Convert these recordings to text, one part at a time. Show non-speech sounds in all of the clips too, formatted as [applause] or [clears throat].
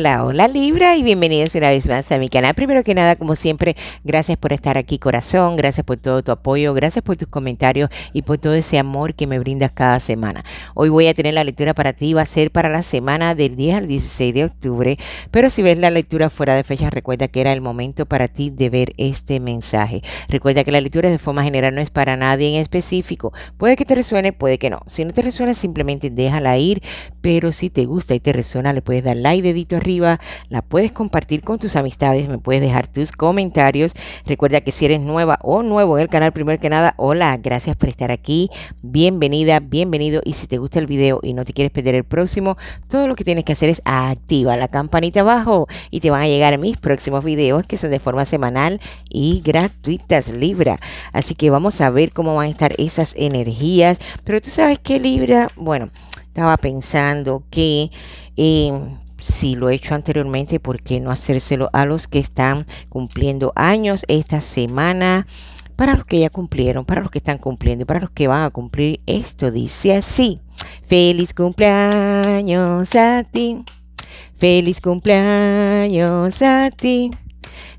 Hola, hola Libra y bienvenidos una vez más a mi canal. Primero que nada, como siempre, gracias por estar aquí corazón, gracias por todo tu apoyo, gracias por tus comentarios y por todo ese amor que me brindas cada semana. Hoy voy a tener la lectura para ti, va a ser para la semana del 10 al 16 de octubre, pero si ves la lectura fuera de fecha, recuerda que era el momento para ti de ver este mensaje. Recuerda que la lectura de forma general no es para nadie en específico. Puede que te resuene, puede que no. Si no te resuena, simplemente déjala ir, pero si te gusta y te resuena, le puedes dar like, dedito arriba, la puedes compartir con tus amistades, me puedes dejar tus comentarios. Recuerda que si eres nueva o nuevo en el canal, primero que nada, hola, gracias por estar aquí, bienvenida, bienvenido. Y si te gusta el video y no te quieres perder el próximo, todo lo que tienes que hacer es activa la campanita abajo y te van a llegar mis próximos videos que son de forma semanal y gratuitas, Libra. Así que vamos a ver cómo van a estar esas energías. Pero tú sabes que Libra, bueno, estaba pensando que... Eh, si lo he hecho anteriormente, ¿por qué no hacérselo a los que están cumpliendo años esta semana? Para los que ya cumplieron, para los que están cumpliendo y para los que van a cumplir, esto dice así. Feliz cumpleaños a ti. Feliz cumpleaños a ti.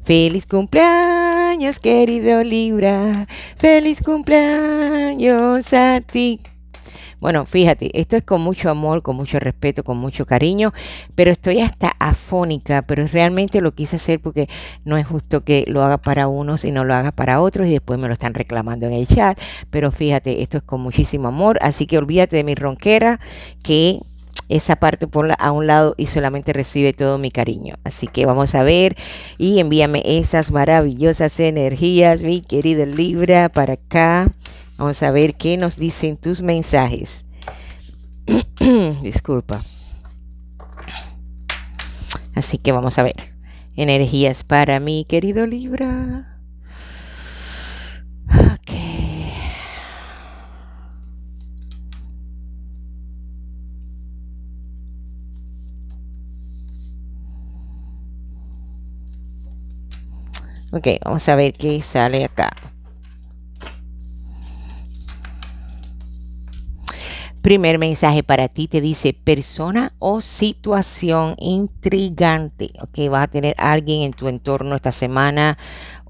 Feliz cumpleaños, querido Libra. Feliz cumpleaños a ti. Bueno, fíjate, esto es con mucho amor, con mucho respeto, con mucho cariño, pero estoy hasta afónica, pero realmente lo quise hacer porque no es justo que lo haga para unos y no lo haga para otros y después me lo están reclamando en el chat, pero fíjate, esto es con muchísimo amor, así que olvídate de mi ronquera que esa parte ponla a un lado y solamente recibe todo mi cariño. Así que vamos a ver y envíame esas maravillosas energías, mi querido Libra, para acá. Vamos a ver qué nos dicen tus mensajes. [clears throat] Disculpa. Así que vamos a ver. Energías para mi querido Libra. Ok. Ok, vamos a ver qué sale acá. Primer mensaje para ti te dice persona o situación intrigante. Ok, vas a tener alguien en tu entorno esta semana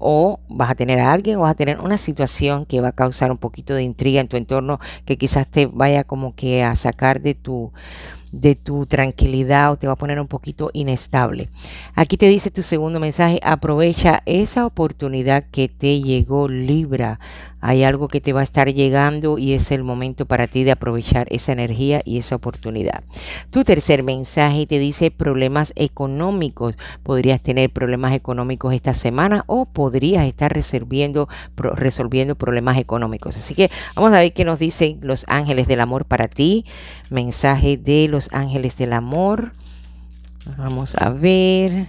o vas a tener a alguien o vas a tener una situación que va a causar un poquito de intriga en tu entorno que quizás te vaya como que a sacar de tu de tu tranquilidad o te va a poner un poquito inestable. Aquí te dice tu segundo mensaje, aprovecha esa oportunidad que te llegó Libra. Hay algo que te va a estar llegando y es el momento para ti de aprovechar esa energía y esa oportunidad. Tu tercer mensaje te dice problemas económicos. Podrías tener problemas económicos esta semana o podrías estar resolviendo, resolviendo problemas económicos. Así que vamos a ver qué nos dicen los ángeles del amor para ti. Mensaje de los ángeles del amor. Vamos a ver.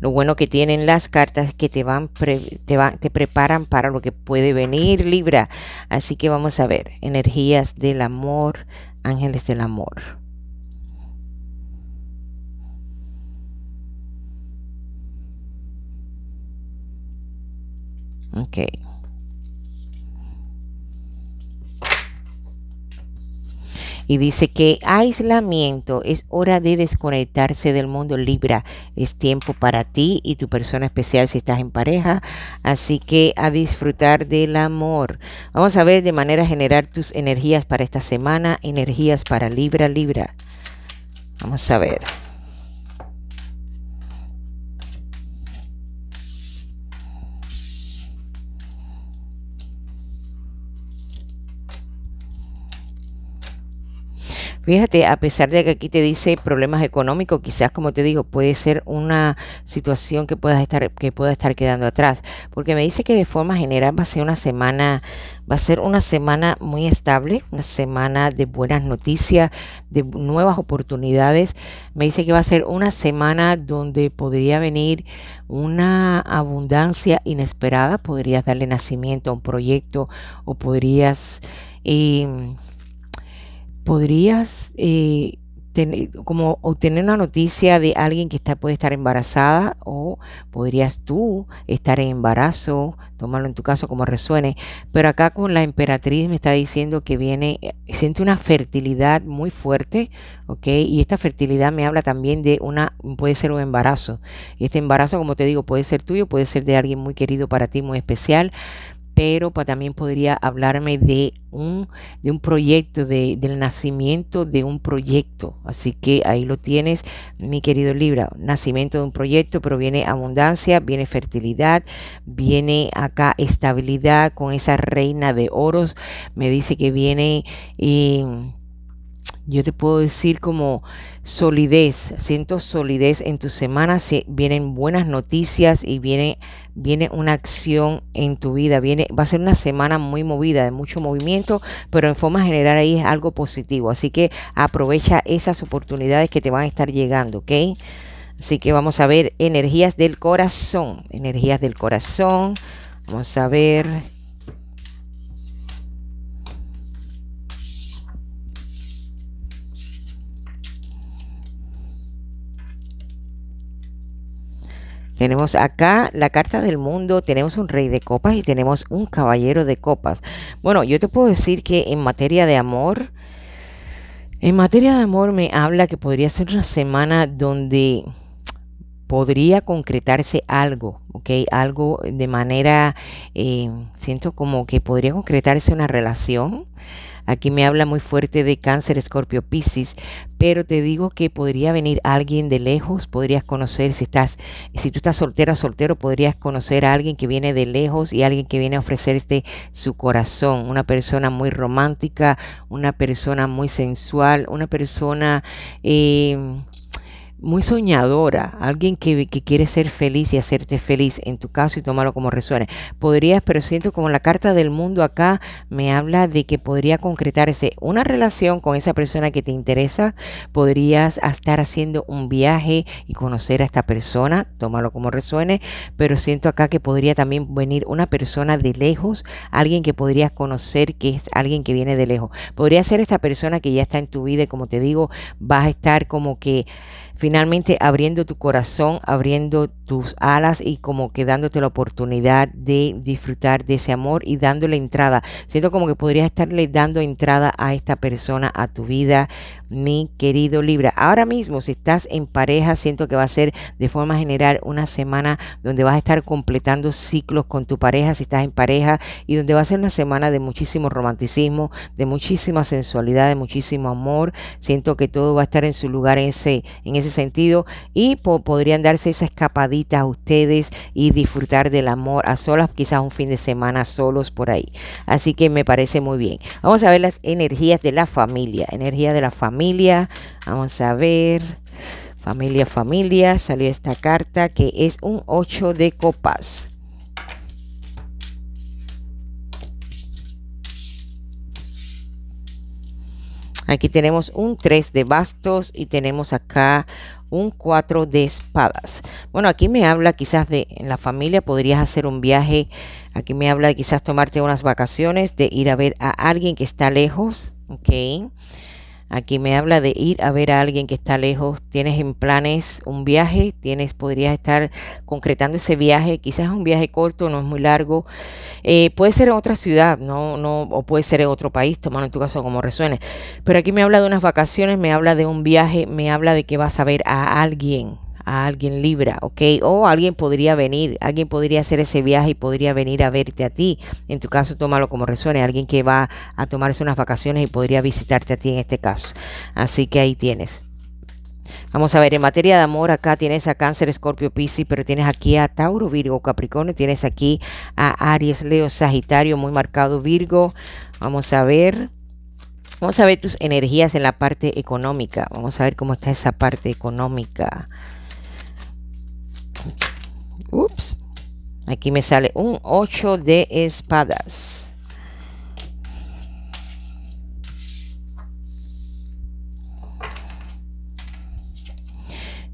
Lo bueno que tienen las cartas que te van, te van, te preparan para lo que puede venir, Libra. Así que vamos a ver, energías del amor, ángeles del amor. Okay. y dice que aislamiento es hora de desconectarse del mundo Libra. Es tiempo para ti y tu persona especial si estás en pareja. Así que a disfrutar del amor. Vamos a ver de manera general tus energías para esta semana. Energías para Libra, Libra. Vamos a ver. Fíjate, a pesar de que aquí te dice problemas económicos, quizás como te digo, puede ser una situación que pueda estar que pueda estar quedando atrás, porque me dice que de forma general va a ser una semana va a ser una semana muy estable, una semana de buenas noticias, de nuevas oportunidades. Me dice que va a ser una semana donde podría venir una abundancia inesperada, podrías darle nacimiento a un proyecto o podrías em, podrías eh, como obtener una noticia de alguien que está, puede estar embarazada o podrías tú estar en embarazo, tomarlo en tu caso como resuene. Pero acá con la emperatriz me está diciendo que viene, eh, siente una fertilidad muy fuerte, ¿ok? Y esta fertilidad me habla también de una, puede ser un embarazo. Y este embarazo, como te digo, puede ser tuyo, puede ser de alguien muy querido para ti, muy especial pero también podría hablarme de un, de un proyecto, de, del nacimiento de un proyecto. Así que ahí lo tienes, mi querido Libra, nacimiento de un proyecto, pero viene abundancia, viene fertilidad, viene acá estabilidad con esa reina de oros. Me dice que viene... Eh, yo te puedo decir como solidez, siento solidez en tu semana, vienen buenas noticias y viene, viene una acción en tu vida, viene, va a ser una semana muy movida, de mucho movimiento, pero en forma general ahí es algo positivo, así que aprovecha esas oportunidades que te van a estar llegando, ¿ok? Así que vamos a ver energías del corazón, energías del corazón, vamos a ver Tenemos acá la carta del mundo, tenemos un rey de copas y tenemos un caballero de copas. Bueno, yo te puedo decir que en materia de amor, en materia de amor me habla que podría ser una semana donde podría concretarse algo, ¿ok? Algo de manera, eh, siento como que podría concretarse una relación Aquí me habla muy fuerte de cáncer, escorpio, piscis, pero te digo que podría venir alguien de lejos, podrías conocer, si estás, si tú estás soltera, soltero, podrías conocer a alguien que viene de lejos y alguien que viene a ofrecerte su corazón, una persona muy romántica, una persona muy sensual, una persona... Eh, muy soñadora, alguien que, quiere ser feliz y hacerte feliz en tu caso y tomarlo como resuene. Podrías, pero siento como la carta del mundo acá me habla de que podría concretarse una relación con esa persona que te interesa, podrías estar haciendo un viaje y conocer a esta persona, tómalo como resuene, pero siento acá que podría también venir una persona de lejos, alguien que podrías conocer que es alguien que viene de lejos. Podría ser esta persona que ya está en tu vida y como te digo, vas a estar como que finalmente abriendo tu corazón, abriendo tus alas y como que dándote la oportunidad de disfrutar de ese amor y dándole entrada. Siento como que podrías estarle dando entrada a esta persona, a tu vida, mi querido Libra. Ahora mismo, si estás en pareja, siento que va a ser de forma general una semana donde vas a estar completando ciclos con tu pareja, si estás en pareja, y donde va a ser una semana de muchísimo romanticismo, de muchísima sensualidad, de muchísimo amor. Siento que todo va a estar en su lugar en ese, en ese sentido y podrían darse esa escapadita a ustedes y disfrutar del amor a solas, quizás un fin de semana solos por ahí. Así que me parece muy bien. Vamos a ver las energías de la familia, energía de la familia. Vamos a ver. Familia, familia, salió esta carta que es un 8 de copas. Aquí tenemos un 3 de bastos y tenemos acá un 4 de espadas. Bueno, aquí me habla quizás de en la familia podrías hacer un viaje. Aquí me habla de quizás tomarte unas vacaciones, de ir a ver a alguien que está lejos, ¿ok? Aquí me habla de ir a ver a alguien que está lejos. Tienes en planes un viaje, tienes, podrías estar concretando ese viaje. Quizás es un viaje corto, no es muy largo. Eh, puede ser en otra ciudad, no, no, o puede ser en otro país, tomando en tu caso como resuene. Pero aquí me habla de unas vacaciones, me habla de un viaje, me habla de que vas a ver a alguien, a alguien Libra, ¿ok? O alguien podría venir, alguien podría hacer ese viaje y podría venir a verte a ti. En tu caso, tómalo como resuene, alguien que va a tomarse unas vacaciones y podría visitarte a ti en este caso. Así que ahí tienes. Vamos a ver, en materia de amor, acá tienes a Cáncer, Escorpio, Piscis, pero tienes aquí a Tauro, Virgo, Capricornio, tienes aquí a Aries, Leo, Sagitario, muy marcado Virgo. Vamos a ver. Vamos a ver tus energías en la parte económica. Vamos a ver cómo está esa parte económica. Ups. Aquí me sale un 8 de espadas.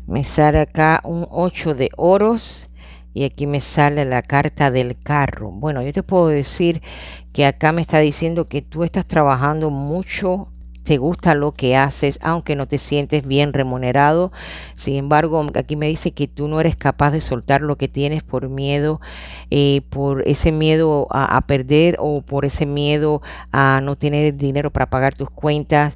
Me sale acá un 8 de oros. Y aquí me sale la carta del carro. Bueno, yo te puedo decir que acá me está diciendo que tú estás trabajando mucho te gusta lo que haces, aunque no te sientes bien remunerado. Sin embargo, aquí me dice que tú no eres capaz de soltar lo que tienes por miedo, eh, por ese miedo a, a perder o por ese miedo a no tener dinero para pagar tus cuentas.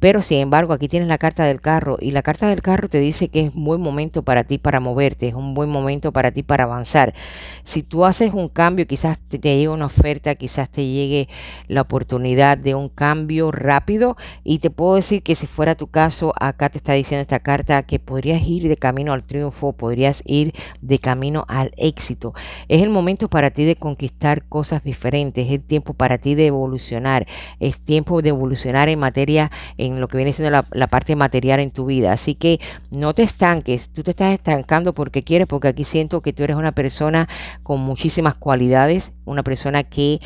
Pero sin embargo, aquí tienes la carta del carro y la carta del carro te dice que es un buen momento para ti para moverte, es un buen momento para ti para avanzar. Si tú haces un cambio, quizás te, llegue una oferta, quizás te llegue la oportunidad de un cambio rápido y te puedo decir que si fuera tu caso, acá te está diciendo esta carta que podrías ir de camino al triunfo, podrías ir de camino al éxito. Es el momento para ti de conquistar cosas diferentes, es el tiempo para ti de evolucionar, es tiempo de evolucionar en materia lo que viene siendo la, parte material en tu vida. Así que no te estanques, tú te estás estancando porque quieres, porque aquí siento que tú eres una persona con muchísimas cualidades, una persona que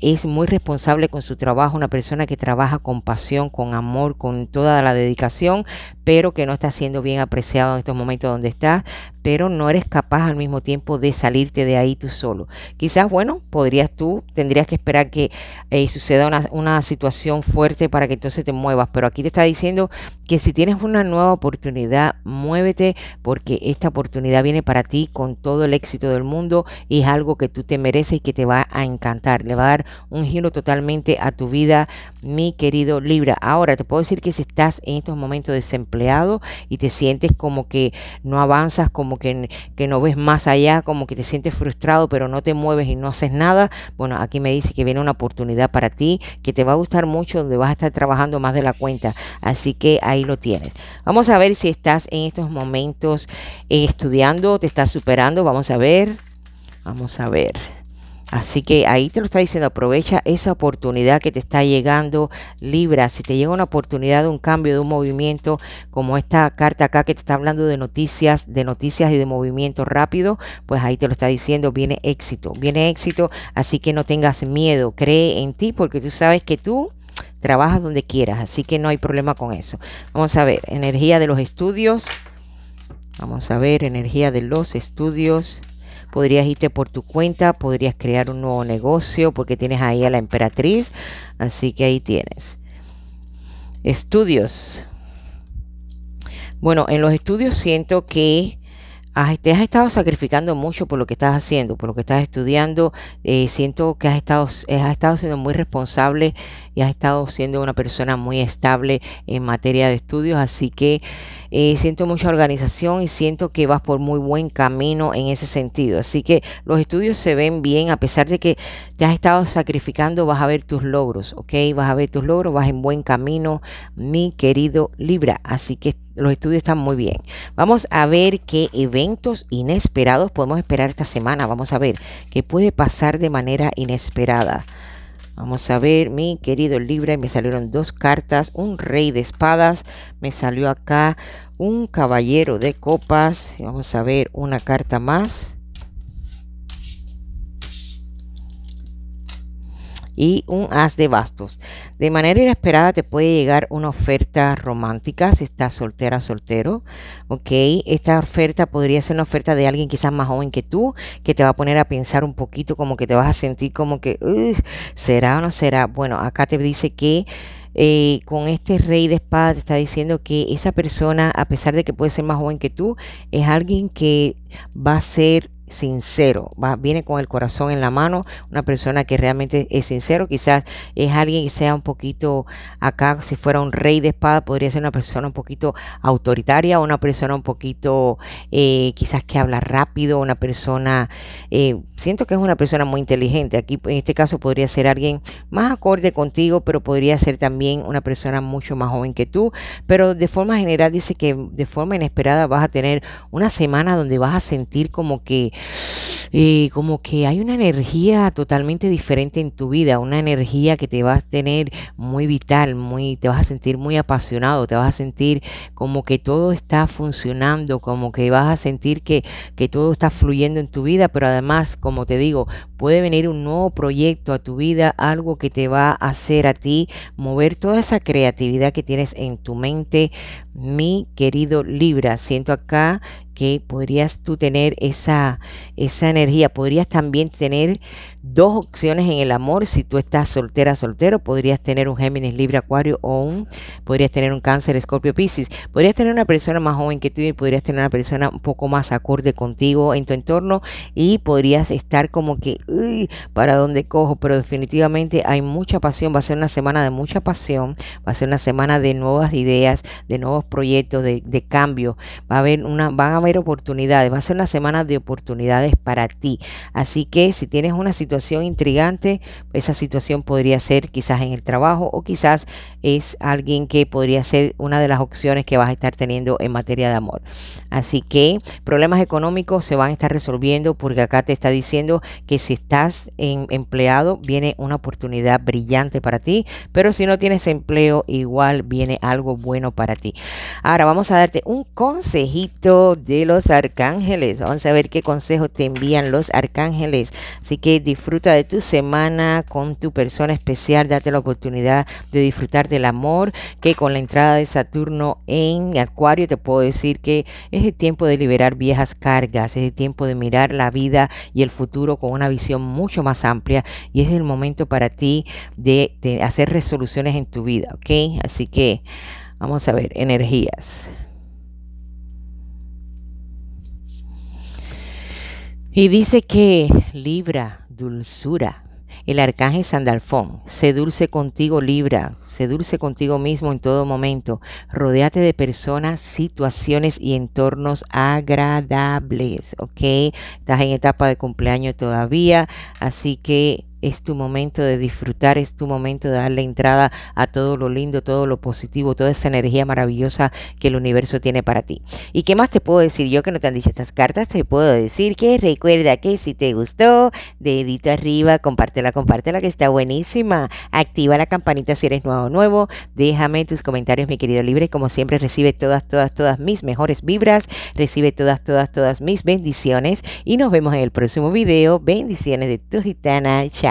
es muy responsable con su trabajo, una persona que trabaja con pasión, con amor, con toda la dedicación, pero que no está siendo bien apreciado en estos momentos donde estás, pero no eres capaz al mismo tiempo de salirte de ahí tú solo. Quizás, bueno, podrías tú, tendrías que esperar que eh, suceda una, una situación fuerte para que entonces te muevas, pero aquí te está diciendo que si tienes una nueva oportunidad, muévete porque esta oportunidad viene para ti con todo el éxito del mundo y es algo que tú te mereces y que te va a encantar, le va a dar un giro totalmente a tu vida, mi querido Libra. Ahora te puedo decir que si estás en estos momentos desempleado y te sientes como que no avanzas, como que, que no ves más allá, como que te sientes frustrado, pero no te mueves y no haces nada, bueno, aquí me dice que viene una oportunidad para ti, que te va a gustar mucho, donde vas a estar trabajando más de la cuenta. Así que ahí lo tienes. Vamos a ver si estás en estos momentos eh, estudiando, te estás superando. Vamos a ver. Vamos a ver. Así que ahí te lo está diciendo, aprovecha esa oportunidad que te está llegando, Libra. Si te llega una oportunidad de un cambio, de un movimiento, como esta carta acá que te está hablando de noticias, de noticias y de movimiento rápido, pues ahí te lo está diciendo, viene éxito, viene éxito. Así que no tengas miedo, cree en ti porque tú sabes que tú trabajas donde quieras, así que no hay problema con eso. Vamos a ver, energía de los estudios. Vamos a ver, energía de los estudios podrías irte por tu cuenta, podrías crear un nuevo negocio porque tienes ahí a la emperatriz, así que ahí tienes. Estudios. Bueno, en los estudios siento que te has estado sacrificando mucho por lo que estás haciendo, por lo que estás estudiando. Eh, siento que has estado, has estado siendo muy responsable y has estado siendo una persona muy estable en materia de estudios. Así que eh, siento mucha organización y siento que vas por muy buen camino en ese sentido. Así que los estudios se ven bien, a pesar de que te has estado sacrificando, vas a ver tus logros, ¿ok? Vas a ver tus logros, vas en buen camino, mi querido Libra. Así que los estudios están muy bien. Vamos a ver qué eventos inesperados podemos esperar esta semana. Vamos a ver qué puede pasar de manera inesperada. Vamos a ver, mi querido Libra, me salieron dos cartas, un rey de espadas, me salió acá un caballero de copas, vamos a ver una carta más. Y un as de bastos. De manera inesperada te puede llegar una oferta romántica si estás soltera, soltero. Ok, esta oferta podría ser una oferta de alguien quizás más joven que tú, que te va a poner a pensar un poquito, como que te vas a sentir como que, ¿será o no será? Bueno, acá te dice que... Eh, con este rey de espadas te está diciendo que esa persona, a pesar de que puede ser más joven que tú, es alguien que va a ser sincero, va, viene con el corazón en la mano, una persona que realmente es sincero, quizás es alguien que sea un poquito acá, si fuera un rey de espada, podría ser una persona un poquito autoritaria, una persona un poquito eh, quizás que habla rápido, una persona, eh, siento que es una persona muy inteligente, aquí en este caso podría ser alguien más acorde contigo, pero podría ser también una persona mucho más joven que tú, pero de forma general dice que de forma inesperada vas a tener una semana donde vas a sentir como que eh, como que hay una energía totalmente diferente en tu vida, una energía que te va a tener muy vital, muy, te vas a sentir muy apasionado, te vas a sentir como que todo está funcionando, como que vas a sentir que, que todo está fluyendo en tu vida, pero además, como te digo, puede venir un nuevo proyecto a tu vida, algo que te va a hacer a ti mover toda esa creatividad que tienes en tu mente, mi querido Libra. Siento acá podrías tú tener esa, esa energía, podrías también tener dos opciones en el amor. Si tú estás soltera, soltero, podrías tener un Géminis, Libre, Acuario o un, podrías tener un Cáncer, Escorpio, Piscis. Podrías tener una persona más joven que tú y podrías tener una persona un poco más acorde contigo en tu entorno y podrías estar como que, ¿para dónde cojo? Pero definitivamente hay mucha pasión. Va a ser una semana de mucha pasión. Va a ser una semana de nuevas ideas, de nuevos proyectos, de, de cambio. Va a haber una, van a haber oportunidades. Va a ser una semana de oportunidades para ti. Así que si tienes una situación intrigante, esa situación podría ser quizás en el trabajo o quizás es alguien que podría ser una de las opciones que vas a estar teniendo en materia de amor. Así que problemas económicos se van a estar resolviendo porque acá te está diciendo que si estás empleado viene una oportunidad brillante para ti, pero si no tienes empleo igual viene algo bueno para ti. Ahora vamos a darte un consejito de los arcángeles. Vamos a ver qué consejo te envían los arcángeles. Así que disfruta de tu semana con tu persona especial, date la oportunidad de disfrutar del amor, que con la entrada de Saturno en Acuario te puedo decir que es el tiempo de liberar viejas cargas, es el tiempo de mirar la vida y el futuro con una visión mucho más amplia y es el momento para ti de, de hacer resoluciones en tu vida, ¿ok? Así que vamos a ver, energías. Y dice que Libra, dulzura. El arcángel Sandalfón, sé dulce contigo Libra, sé dulce contigo mismo en todo momento. Rodéate de personas, situaciones y entornos agradables, ¿ok? Estás en etapa de cumpleaños todavía, así que es tu momento de disfrutar, es tu momento de darle entrada a todo lo lindo, todo lo positivo, toda esa energía maravillosa que el universo tiene para ti. ¿Y qué más te puedo decir? Yo que no te han dicho estas cartas, te puedo decir que recuerda que si te gustó, dedito arriba, compártela, compártela que está buenísima. Activa la campanita si eres nuevo o nuevo. Déjame tus comentarios, mi querido Libre. Como siempre, recibe todas, todas, todas mis mejores vibras. Recibe todas, todas, todas mis bendiciones. Y nos vemos en el próximo video. Bendiciones de tu gitana. Chao.